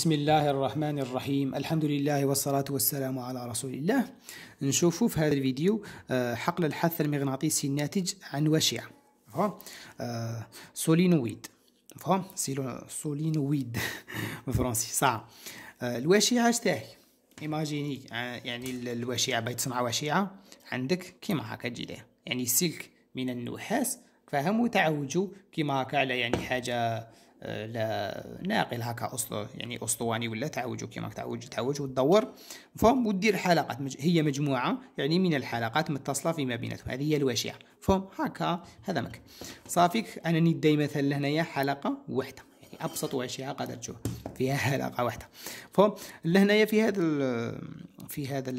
بسم الله الرحمن الرحيم. الحمد لله والصلاة والسلام على رسول الله. نشوفوا في هذا الفيديو آه، حقل الحث المغناطيسي الناتج عن وشعة آه، solénoïde solénoïde بالفرنسي صح. آه، الوشعة اش تاهي imaginer يعني الوشعة بغيت تصنع وشعة عندك كيما هكا تجي يعني سلك من النحاس فهم وتعوجوا كيما هكا على يعني حاجة لا ناقل هكا أسطو يعني أسطواني ولا تعوج كيما تعوج تعوج وتدور فهم ودير حلقات هي مجموعة يعني من الحلقات متصلة فيما بيناتهم. هذه هي الوشيعه فهم هكا هذا مك. صافيك أنا ندي مثلا لهنايا حلقة واحدة يعني أبسط وشيعه قادر تشوف. فيها حلقة واحدة فهم لهنايا في هذا في هذا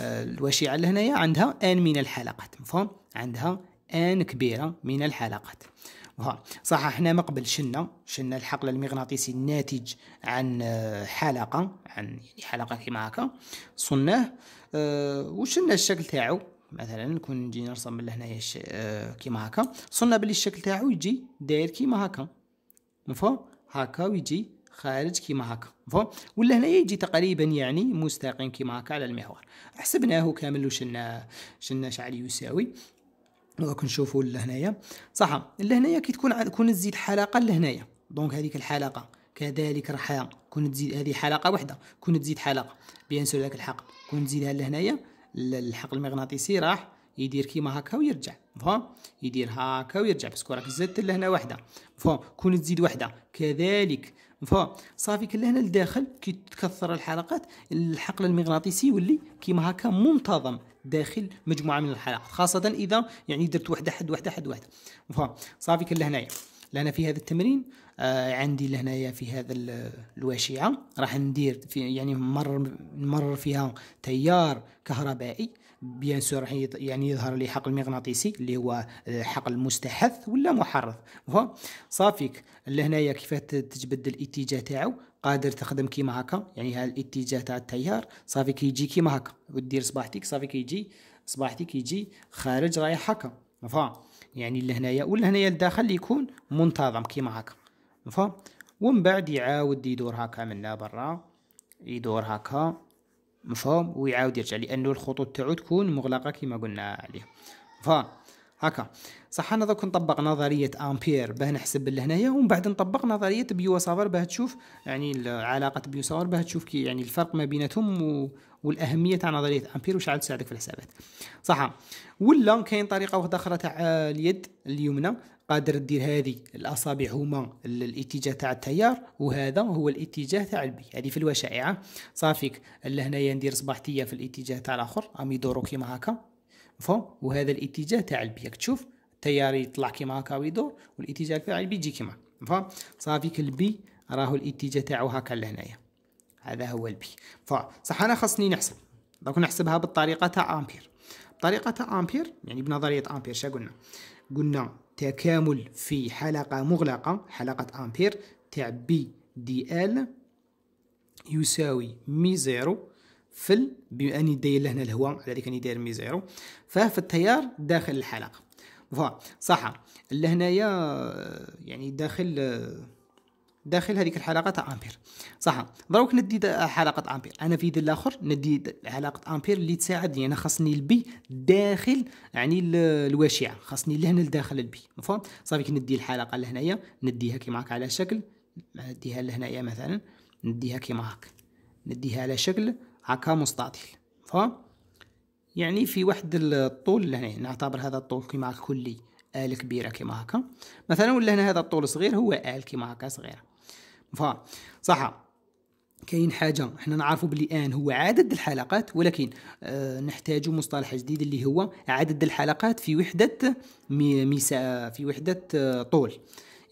الوشيعه لهنايا عندها ان من الحلقات. فهم عندها ان كبيرة من الحلقات. صح إحنا ما قبل شنا شنا الحقل المغناطيسي الناتج عن آه، حلقة عن يعني حلقة كيما هكا صناه أه وشنا الشكل تاعو. مثلا كون نجي نرسم من لهنايا أه كيما هكا صنا بلي الشكل تاعو يجي داير كيما هكا. مفهوم؟ هكا ويجي خارج كيما هكا. مفهوم؟ ولا هنايا يجي تقريبا يعني مستقيم كيما هكا على المحور. حسبناه كامل وشنا شنا شعل يساوي. دوك نشوفوا لهنايا. صح لهنايا كي تكون كون تزيد حلقة لهنايا. donc هذيك الحلقة. كذلك راح كون تزيد هذه حلقة واحدة كون تزيد حلقة. bien sûr ذاك الحقل كون تزيدها لهنايا الحقل المغناطيسي راح يدير كيما هكا ويرجع. فهم يدير هكا ويرجع. بس راك زدت لهنا وحدة. فهم كون تزيد وحدة. كذلك فهم صافي كل هنا لداخل كي تكثر الحلقات الحقل المغناطيسي يولي كيما هكا منتظم داخل مجموعة من الحلقات خاصة إذا يعني درت وحدة حد وحدة حد وحدة. صافي كل هنايا. لأنا في هذا التمرين آه عندي لهنايا في هذا الواشعة راح ندير في يعني مر نمرر فيها تيار كهربائي. بيان سور راح يعني يظهر لي حقل مغناطيسي اللي هو حقل مستحث ولا محرث صافيك لهنايا كيف تجبد الاتجاه تاعو؟ قادر تخدم كيما هكا يعني هذا الاتجاه تاع التيار صافي كيجي كيما هكا. ودير صباحتك صافي كيجي صباحتك يجي خارج رايح هكا. مفهوم يعني لهنايا ولهنايا الداخل يكون منتظم كيما هكا. مفهوم ومن بعد يعاود يدور هكا منا برا يدور هكا. مفهوم ويعاود يرجع لأنه الخطوط تاعو تكون مغلقة كما قلنا عليه. فهم هكا. صح أنا دوك نطبق نظرية امبير باه نحسب لهنايا ومن بعد نطبق نظرية بيو سافار باه تشوف يعني علاقه بيو سافار باه تشوف كي يعني الفرق ما بيناتهم و... والأهمية تاع نظرية امبير وش عاد تساعدك في الحسابات. صح ولا كاين طريقة واحدة أخرى تاع اليد اليمنى قادر دير هذه الأصابع هما الاتجاه تاع التيار وهذا هو الاتجاه تاع ال B. هذه في الوشائع. صافيك لهنايا ندير صباعتيه في الاتجاه تاع الآخر راه يدوروا كيما هكا. مفهوم وهذا الاتجاه تاع ال B راك تشوف التيار يطلع كيما هكا ويدور والاتجاه تاع ال B يجي كيما. مفهوم صافيك ال B راهو الاتجاه تاعو هكا لهنايا. هذا هو ال B. فصح أنا خاصني نحسب. donc نحسبها بالطريقة تاع أمبير. بطريقة تاع أمبير يعني بنظرية أمبير شا قلنا؟ قلنا تكامل في حلقة مغلقة حلقة أمبير تاع B dl يساوي mu zéro في I بما أني داير لهنا الهواء على ذلك أني داير mu zéro ففي التيار داخل الحلقة. صح لهنايا يعني داخل داخل هذيك الحلقة تاع أمبير. صح دروك ندي حلقة أمبير. أنا في يد الآخر ندي حلقة أمبير اللي تساعدني. أنا خاصني ال B داخل يعني الواشعه خاصني لهنا لداخل ال B. مفهوم صافي كي ندي الحلقة لهنايا نديها كيما هكا على شكل. نديها لهنايا مثلا. نديها كيما هكا نديها على شكل. هكا مستطيل فهم يعني في واحد الطول لهنا نعتبر هذا الطول كيما كلي آل كبيرة كيما هكا. مثلا ولا هنا هذا الطول صغير هو آل كيما هكا صغيرة. فا صح كاين حاجة إحنا نعرفوا بلي آن هو عدد الحلقات ولكن آه نحتاج مصطلح جديد اللي هو عدد الحلقات في وحدة ميسا في وحدة آه طول.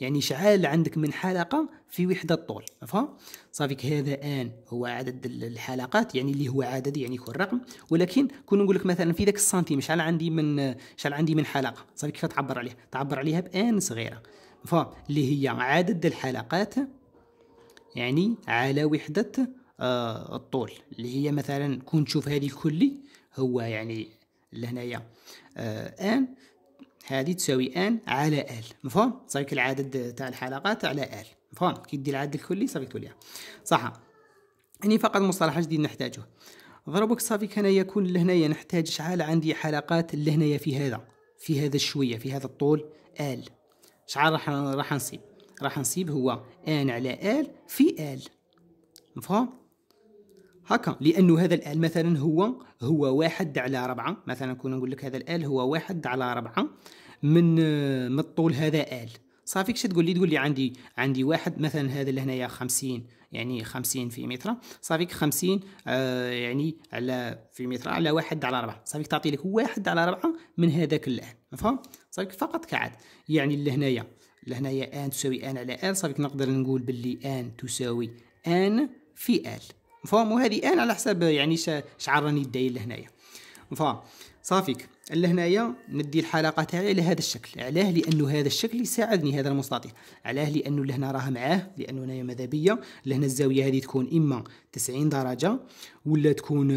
يعني شحال عندك من حلقة في وحدة طول فهم صافيك هذا آن هو عدد الحلقات يعني اللي هو عدد يعني يكون رقم ولكن كون نقول لك مثلا في ذاك السنتيم شحال عندي من شحال عندي من حلقة صافي كيف تعبر عليها تعبر عليها بآن صغيرة فهم اللي هي عدد الحلقات يعني على وحدة آه الطول اللي هي مثلا كون تشوف هذه الكلي هو يعني لهنايا آه آن. هذه تساوي آن على ال مفهوم؟ صافي العدد تاع الحلقات على ال فهم كي دير العدد الكلي صافي توليها. صح يعني فقط مصطلح جديد نحتاجه. ضربك صافي كان يكون لهنايا نحتاج شحال؟ عندي حلقات لهنايا في هذا في هذا الشوية في هذا الطول ال شحال راح راح نصيب راح نصيب هو آن على ال في ال مفهوم؟ هكا لأنه هذا الآل مثلا هو هو واحد على ربعة. مثلا كنا نقول لك هذا الآل هو واحد على ربعة من من الطول هذا آل. صافي كش تقول لي؟ تقول لي عندي عندي واحد مثلا هذا اللي هنايا 50 يعني 50 في متر. صافيك 50 آه يعني على في متر على واحد على ربعة. صافيك تعطي لك واحد على ربعة من هذاك الان مفهوم؟ صافيك فقط كعد يعني اللي هنايا لهنايا آن تساوي آن على آل. صافيك نقدر نقول باللي آن تساوي آن في آل. مفهوم؟ وهذه ان على حساب يعني شعار راني داير لهنايا. مفهوم؟ صافيك. لهنايا ندي الحلقة تاعي على هذا الشكل. علاه لأنه هذا الشكل يساعدني هذا المستطيل. علاه لأنه لهنا راه معاه لأنه هنايا بيا لهنا الزاوية هذه تكون إما 90 درجة ولا تكون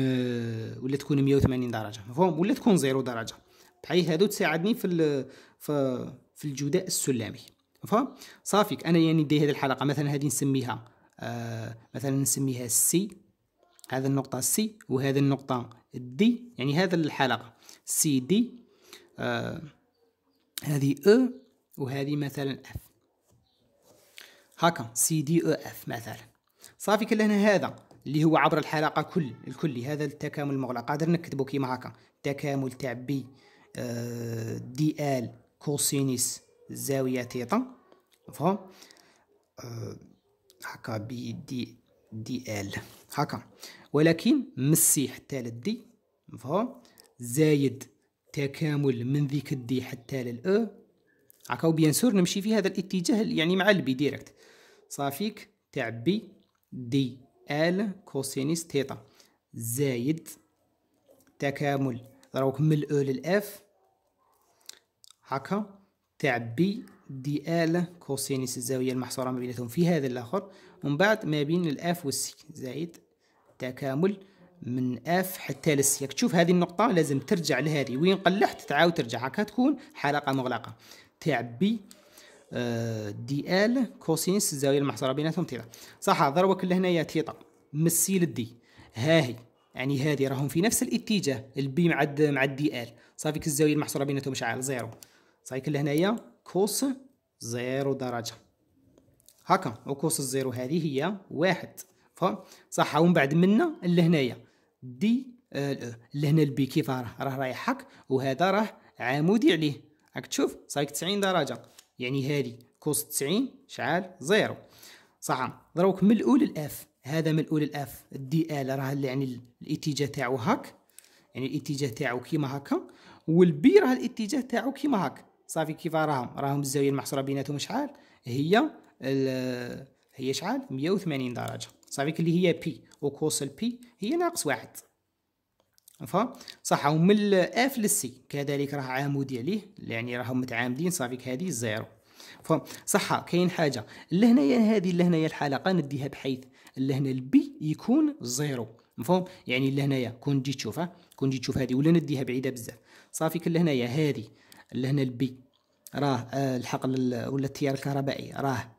ولا تكون 180 درجة. مفهوم؟ ولا تكون زيرو درجة. بحيث هذو تساعدني في في في الجداء السلمي مفهوم؟ صافيك. أنا يعني ندي هذه الحلقة. مثلا هذه نسميها آه مثلا نسميها C هذا النقطة C وهذه النقطة D يعني هذا الحلقة. C D آه هذه E وهذه مثلا F هكا C D E F مثلا. صافي كلنا هذا اللي هو عبر الحلقة كل الكلي هذا التكامل المغلق. قادر نكتبه كيما هكا. تكامل تاع B آه dl cosinus زاوية thêta مفهوم؟ هكا B d dl. هكا. ولكن من C حتى لل D مفهوم؟ زايد تكامل من ذيك ال D حتى لل E هكا و bien sûr نمشي في هذا الاتجاه يعني مع ال B direct. صافيك تاع B d l cosinus thêta. زايد تكامل. دروك من ال E لل F هكا تاع B dl cosinus الزاوية المحصورة ما بيناتهم. في هذا الآخر ومن بعد ما بين ال F وال C زايد تكامل من F حتى لل C. تشوف هذه النقطة لازم ترجع لهذه. وين قلعت تعاود ترجع هكا تكون حلقة مغلقة. تاع B آه، dl cosinus الزاوية المحصورة بيناتهم. thêta صح دروك لهنايا thêta من ال C لل D ها هي. يعني هذه راهم في نفس الاتجاه. ال B مع مع ال dl. صافي الزاوية المحصورة بيناتهم شحال zéro. صافي لهنايا cos zéro درجة. هكا و cos ال zéro هذه هي واحد. فهم صح ومن بعد منا لهنايا D آه لهنا ال B كيف راه؟ راه رايح هك وهذا راه عمودي عليه. راك تشوف صايك 90 درجة. يعني هذه cos 90 شحال zéro. صح دروك من ال E لل F. هذا من ال E لل F. dl راه يعني الاتجاه تاعو هاك. يعني الاتجاه تاعو كيما هكا وال B راه الاتجاه تاعو كيما هاك. صافي كيف راهم؟ راهم الزاويه المحصورة بيناتهم شحال؟ هي هي شحال؟ 180 درجة. صافي اللي هي pi و cos ال pi هي ناقص واحد. فهم صح ومن ال F لل C كذلك راه عمودي عليه يعني راهم متعامدين صافي هذه zéro. فهم صح كاين حاجة. لهنايا هذه لهنايا الحلقة نديها بحيث لهنا ال B يكون zéro. مفهوم؟ يعني لهنايا كون تجي تشوفها كون تجي تشوف هذه ولا نديها بعيدة بزاف. صافي كل هنايا هذه لهنا ال B. راه آه، الحقل ولا التيار الكهربائي. راه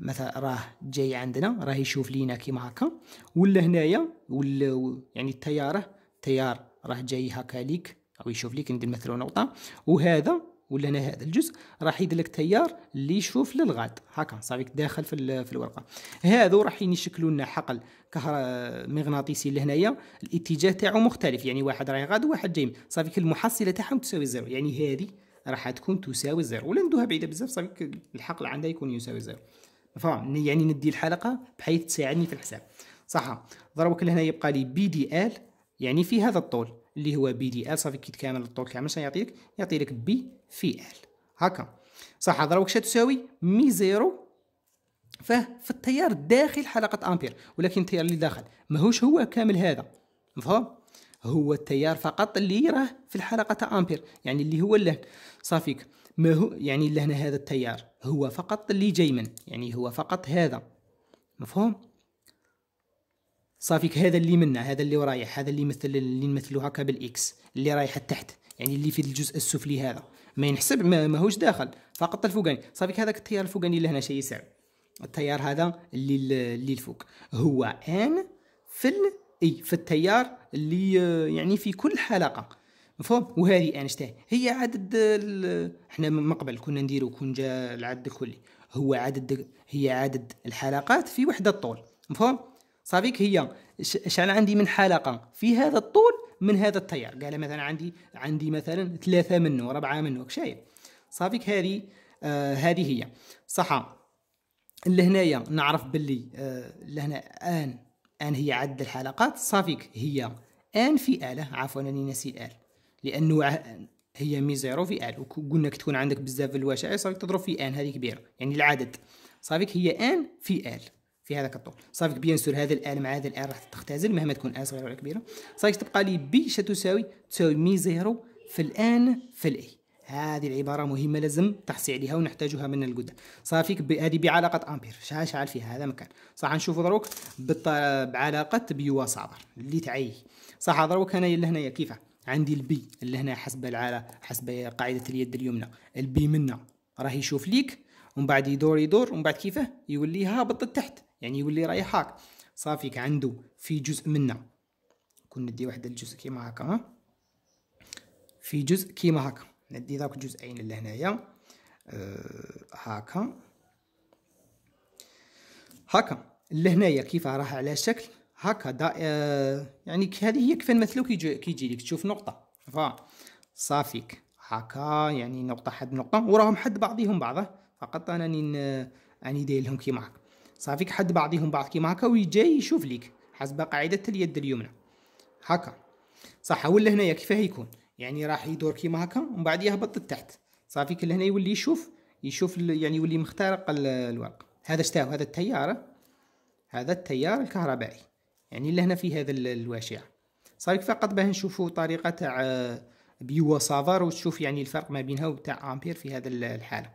مثلا راه جاي عندنا راه يشوف لينا كيما هكا. ولا هنايا ولا يعني التياره التيار راه جاي هكا ليك أو يشوف ليك ندير مثلا نقطة. وهذا ولا هنا هذا الجزء راح يدير لك تيار اللي يشوف للغاد هكا صافيك داخل في, في الورقة. هذو راح يشكلوا لنا حقل مغناطيسي لهنايا الاتجاه تاعو مختلف يعني واحد راهي غاد وواحد جاي. صافيك المحصلة تاعهم تساوي zéro. يعني هذه راح تكون تساوي zéro. ولا ندوها بعيدة بزاف صافيك الحقل عندها يكون يساوي zéro. فاهم يعني ندي الحلقة بحيث تساعدني في الحساب. صح ضربك لهنا يبقى لي B dl يعني في هذا الطول اللي هو B dl صافي كي تكامل الطول كامل شنو يعطيك؟ يعطي لك B في L هكا. صح ضربك تساوي mu zéro ففي التيار داخل حلقة أمبير. ولكن التيار اللي داخل ماهوش هو كامل هذا. مفهوم؟ هو التيار فقط اللي راه في الحلقة تاع أمبير يعني اللي هو اللي هنا. صافيك ما هو يعني لهنا هذا التيار؟ هو فقط اللي جاي من يعني هو فقط هذا. مفهوم؟ صافيك هذا اللي منا هذا اللي رايح هذا اللي مثل اللي نمثلو هكا بالإكس اللي رايح تحت يعني اللي في الجزء السفلي هذا. ما ينحسب ما ماهوش داخل فقط الفوقاني. صافيك هذاك التيار الفوقاني اللي هنا شيء يساوي. التيار هذا اللي اللي الفوق. هو آن في أي في التيار اللي يعني في كل حلقة مفهوم؟ وهذه ان شتاه هي عدد إحنا من قبل كنا نديرو كون جا العدد الكلي. هو عدد هي عدد الحلقات في وحده الطول مفهوم؟ صافيك هي شحال عندي من حلقة في هذا الطول من هذا التيار. قال مثلا عندي عندي مثلا ثلاثة منه ربعة منه شايف. صافيك هذه آه هذه هي. صح لهنايا نعرف باللي آه لهنا n n هي عدد الحلقات. صافيك هي n في L. عفوا أني نسيت L. لأنه هي mu zéro في L. وقلنا تكون عندك بزاف الوشائع صافيك تضرب في n. هذه كبيرة. يعني العدد. صافيك هي n في L. في هذاك الطول. صافيك bien sûr هذا ال L مع هذا ال L راح تختزل مهما تكون L صغيرة ولا كبيرة. صافيك تبقى لي B تساوي تساوي mu zéro في ال n في ال I. هذه العبارة مهمة لازم تحصي عليها ونحتاجها من القدام صافيك هذه بعلاقة أمبير. شحال فيها هذا مكان. صح نشوفوا دروك بعلاقة بيو سافار. اللي تعي صح دروك أنا لهنايا. كيف عندي ال B اللي هنا حسب العالة حسب قاعدة اليد اليمنى. ال B منا راه يشوف ليك ومن بعد يدور يدور ومن بعد كيفاه يولي هابط لتحت يعني يولي رايح هاك. صافيك عنده في جزء منا. كون ندي واحد الجزء كيما هكا في جزء كيما هكا. ندي ذاك الجزئين اللي هنايا. أه هاكا. هاكا. اللي هنايا كيف راح على شكل؟ هكا دا أه يعني هذه هي كيف نمثلو كي يجي لك. تشوف نقطة. ف صافيك. هكا يعني نقطة حد نقطة. وراهم حد بعضهم بعضه فقط أنا أني داير لهم كيما هكا صافيك حد بعضهم بعض كيما هكا ويجي يشوف ليك. حسب قاعدة اليد اليمنى. هكا صح ولا هنايا كيفاه يكون؟ يعني راح يدور كيما هكا ومن بعد يهبط لتحت. صافي كل هنا يولي يشوف يشوف يعني يولي مخترق الورق. هذا شفتو هذا التيار هذا التيار الكهربائي. يعني اللي هنا في هذا الوشيعة صافي فقط باه نشوفوا طريقة تاع بيو سافار وتشوف يعني الفرق ما بينها وتاع آمبير في هذا الحالة.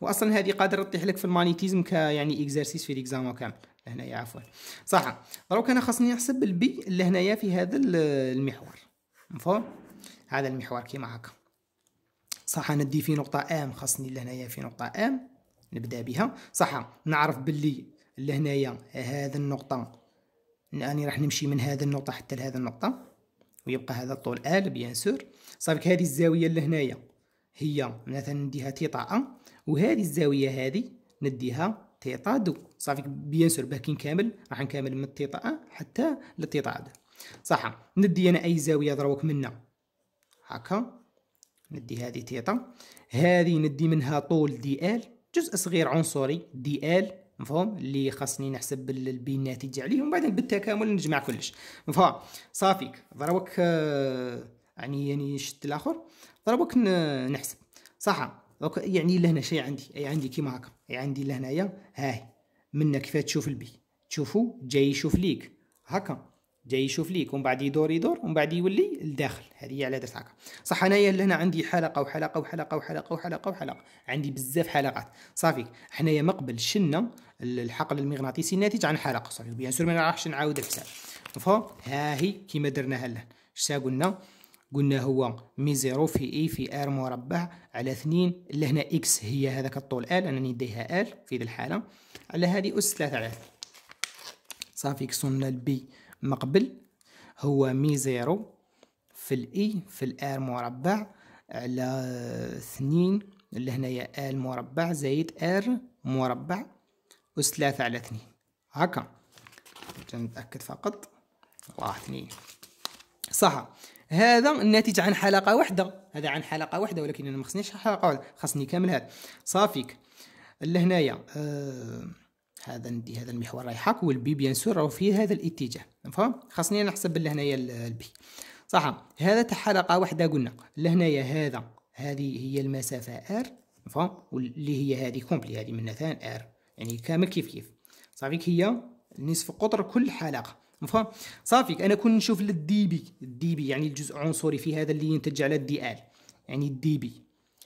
واصلا هذه قادرة تطيح لك في ال magnétisme ك يعني exercice في l'examen كامل هنايا عفوا. صح دروك أنا خاصني نحسب ال B اللي هنايا في هذا المحور. مفهوم؟ هذا المحور كيما هكا صح ندي في نقطة M خاصني لهنايا في نقطة M نبدأ بها. صح نعرف باللي لهنايا هذا النقطة اني راح نمشي من هذا النقطة حتى لهذا النقطة ويبقى هذا الطول L bien sûr. صافي هذه الزاوية اللي هنايا هي مثلا نديها thêta un وهذه الزاوية هذه نديها thêta deux. صافي bien sûr باكين كامل راح نكمل من تيتا أ حتى لتيتا دو صح ندي أنا أي زاوية دروك منا. هكا. ندي هذه thêta. هذه ندي منها طول dl جزء صغير عنصري dl مفهوم؟ اللي خاصني نحسب الناتج عليه ومن بعد بالتكامل نجمع كلش. مفهوم؟ صافيك. ضربك آه، يعني يعني شت الآخر. ضربك نحسب. صح يعني لهنا شيء عندي. أي عندي كيما هكا. أي عندي لهنايا هاي منا كيف تشوف ال B. تشوفوا جاي يشوف ليك. هكا. جاي يشوف ليك ومن بعد يدور يدور ومن بعد يولي لداخل. هذه على درت هكا. صح انايا لهنا عندي حلقة وحلقة وحلقة وحلقة وحلقة وحلقة. عندي بزاف حلقات. صافي حنايا مقبل شفنا الحقل المغناطيسي الناتج عن حلقة. صافي bien sûr ما راحش نعاود الحساب مفهوم؟ ها هي كيما درناها لهنا. اش قلنا؟ قلنا هو mu zéro في I في R مربع على اثنين. اللي هنا x هي هذاك الطول L أنا نديها L في ذي الحالة. على هذه أس ثلاثة على صافي كسونا ال B مقبل هو mu zéro في ال I في ال R مربع على اثنين اللي هنايا L مربع زايد R مربع أس ثلاثة على اثنين. هكا. نتأكد فقط. الله اثنين. صح هذا الناتج عن حلقة واحدة هذا عن حلقة واحدة ولكن أنا ما خصنيش حلقة واحدة. خصني كامل هذا. صافيك. اللي هنايا آه هذا ندي هذا المحور رايح هاك وال B bien sûr راهو في هذا الاتجاه فهم خاصني نحسب لهنايا ال B. صح هذا تاع حلقه واحدة قلنا لهنايا هذا هذه هي المسافة R فهم واللي هي هذه كومبلي هذه من ثان ار يعني كامل كيف كيف. صافيك هي نصف قطر كل حلقة مفهوم؟ صافيك أنا كون نشوف الدي بي الدي بي يعني الجزء عنصري في هذا اللي ينتج على الدي ال يعني الدي بي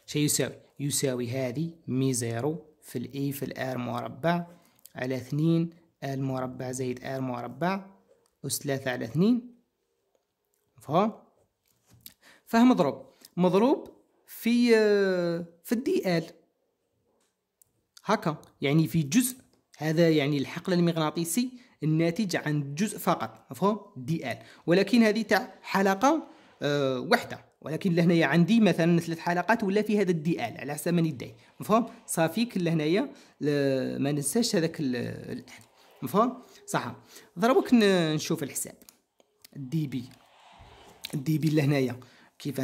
شيء يساوي؟ يساوي هذه مي زيرو في الاي في الار مربع على اثنين آل مربع زائد آل مربع أس ثلاثة على اثنين. فهم فمضروب مضروب في في الدي آل. هكا. يعني في جزء. هذا يعني الحقل المغناطيسي الناتج عن جزء فقط. مفهوم؟ دي آل. ولكن هذه تاع حلقة أه وحدة. ولكن لهنايا عندي مثلا ثلاث حلقات ولا في هذا الدي ال على حسب ما ندعي مفهوم؟ صافي لهنايا ما ننساش هذاك الآن مفهوم؟ صح. ضربك نشوف الحساب. dB dB لهنايا. كيف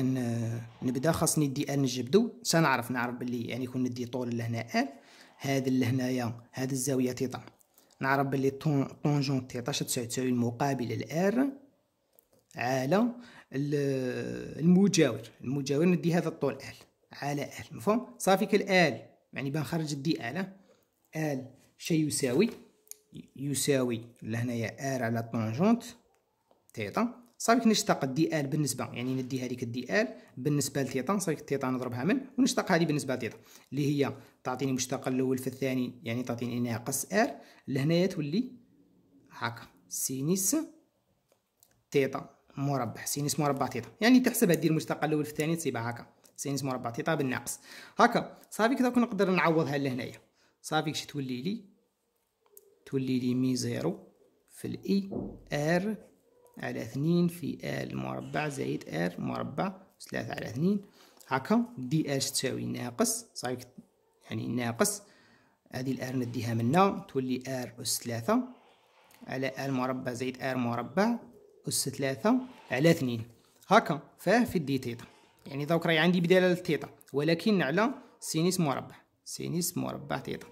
نبدأ؟ خاصني dl نجبدو سنعرف نعرف باللي يعني يكون ندي طول لهنا L. هذا لهنايا هذه الزاوية thêta نعرف باللي tangente thêta تساوي المقابل ال R على المجاور. المجاور ندي هذا الطول L على L مفهوم؟ صافي كي ال L يعني بنخرج ال dl L شيء يساوي يساوي لهنايا R على tangente thêta صافي نشتق dl بالنسبة يعني ندي هذيك ال dl بالنسبة ل thêta صافي thêta نضربها من ونشتق هذه بالنسبة ل thêta اللي هي تعطيني مشتق الأول في الثاني يعني تعطيني ناقص R لهنايا تولي هكا sinus thêta مربع sinus مربع thêta يعني تحسبها دير المشتق الأول في الثاني تصيبها هكا. sinus مربع thêta بالناقص هكا. صافي كذا نقدر نعوضها لهنايا. صافي كش تولي لي تولي لي mu zéro في ال I R على اثنين في L مربع زائد R مربع ثلاثة على اثنين. هكا دي اش تساوي ناقص. صافي يعني ناقص. هذه ال R نديها منا تولي R أس ثلاثة على L مربع زائد R مربع أس ثلاثة على اثنين. هكا فاه في d thêta. يعني دوك راهي عندي بدالة thêta ولكن على sinus مربع. sinus مربع thêta.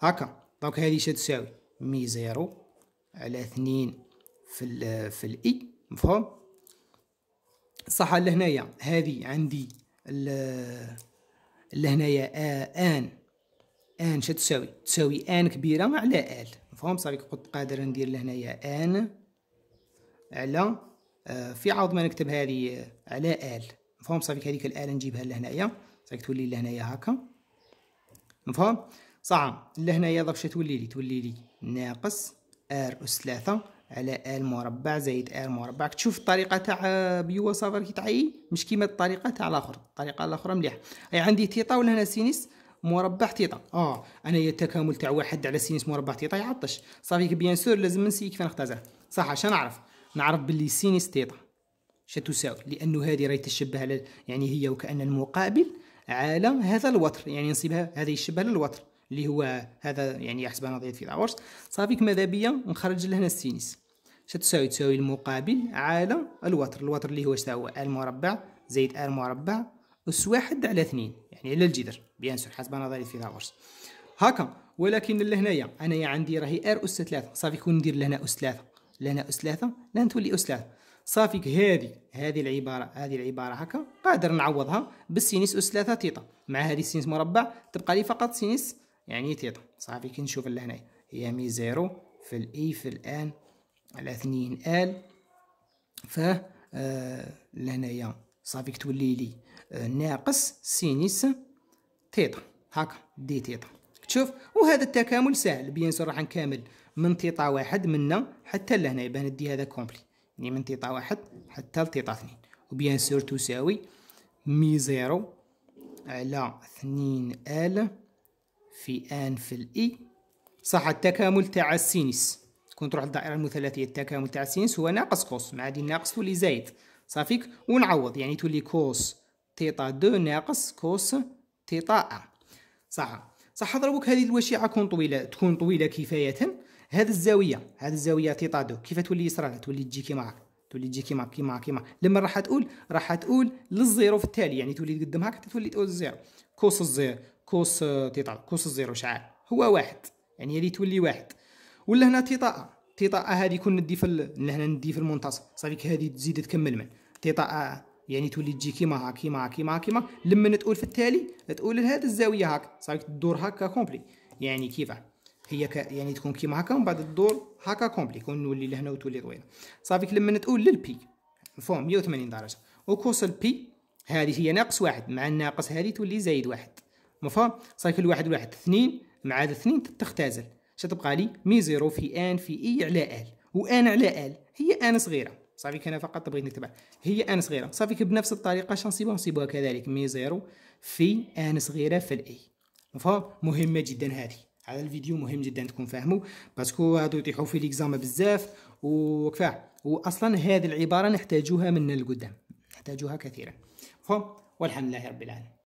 هكا دوك هذه شتساوي تساوي mu zéro على اثنين في L في ال I مفهوم؟ صح لهنايا هذه عندي لهنايا N. N شتساوي تساوي؟ تساوي N كبيرة على L. مفهوم؟ صافي كنت قادر ندير لهنايا N. على آه، في عوض ما نكتب هذه على آل. مفهوم؟ صافي هذيك الال نجيبها لهنايا. صافي تولي لهنايا هكا. مفهوم؟ صح لهنايا ضرب تولي لي تولي لي ناقص آر أس ثلاثة على آل مربع زائد ال مربع. تشوف الطريقة تاع بيو صافر كي تعي مش كيما الطريقة تاع الآخر. الطريقة الاخرى مليحه أي عندي تيتا ولا هنا سينيس؟ مربع تيتا آه أنا التكامل تاع واحد على سينيس مربع تيتا يعطش. صافي بيان سور لازم نسي كيف نختزل صح عشان نعرف. نعرف باللي sinus thêta شتساوي لأنه هذه راهي تشبه على يعني هي وكأن المقابل على هذا الوتر يعني نصيبها هذه يشبه للوتر اللي هو هذا يعني حسب نظرية فيثاغورس. صافي ماذا بيا نخرج لهنا ال sinus. شتساوي تساوي المقابل على الوتر الوتر اللي هو هو L مربع زائد L مربع أس واحد على اثنين يعني على الجذر bien sûr حسب نظرية فيثاغورس. هكا ولكن لهنايا أنايا عندي راهي آر أس ثلاثة. صافي كون ندير لهنا أس ثلاثة. لنا أس ثلاثة لن تولي أس ثلاثة صافي هذه هذه العبارة هذه العبارة هكا قادر نعوضها بالسينس أس ثلاثة تيتا. مع هذه السينس مربع تبقى لي فقط سينس يعني تيتا. صافي كي نشوف لهنايا هي مي زيرو في الإي في الآن على اثنين آل ف آه، لهنايا. صافي تولي لي آه، ناقص sinus thêta. هكا d thêta. تشوف وهذا التكامل سهل. بيان راح نكمل من thêta واحد منا حتى لهنا يبان ندي هذا complet. يعني من thêta واحد حتى ل thêta اثنين. و bien sûr تساوي mu zéro على اثنين ال في ان في الاي صح التكامل تاع ال sinus. كون تروح للدائره المثلثية التكامل تاع ال sinus هو ناقص cos مع دي ناقص تولي زايد. صافيك؟ ونعوض. يعني تولي كوس تيتا دو ناقص كوس تيتا أ. صح. صح ضربوك هذه الوشيعة تكون طويله تكون طويلة كفاية. هذه الزاوية هذه الزاوية تيتا دو كيف تولي يصرى تولي تجي كيما تولي تجي كيما كيما كيما. لما راح تقول راح تقول للزيرو في التالي يعني تولي تقدم هكا تولي تقول الزيرو. كوس الزيرو كوس تيتا كوس الزيرو شعال هو واحد يعني هذه تولي واحد. ولا هنا تيطا تيطا هذه كون ندي في هنا ندي في المنتصف. صافي هذه تزيد تكمل من. تيطا يعني تولي تجي كيما هاك كيما هاك كيما كيما. لما تقول في التالي تقول لهذه الزاوية هاك صافي تدور هكا كومبلي. يعني كيف هي ك... يعني تكون كيما هكا ومن بعد تدور هكا كومبلي كون نولي لهنا وتولي طويله صافي لما تقول للبي مفهوم؟ 180 درجة. وكوس البي هذه هي ناقص واحد. مع الناقص هذه تولي زايد واحد. مفهوم؟ صافي الواحد الواحد اثنين مع هذا اثنين تختزل. تبقى لي؟ مي زيرو في آن في إي على آل. و N على L هي N صغيرة. صافي كان فقط بغيت نكتبها هي N صغيرة. صافي بنفس الطريقة شنصيبوها نصيبوها كذلك mu zéro في N صغيرة في ال I مفهوم؟ مهمة جدا هذه. هذا الفيديو مهم جدا تكون فاهمه parce que هادو يطيحوا في l'exam بزاف وكفاه واصلا هذه العبارة نحتاجوها من القدام نحتاجوها كثيرا. والحمد لله رب العالمين.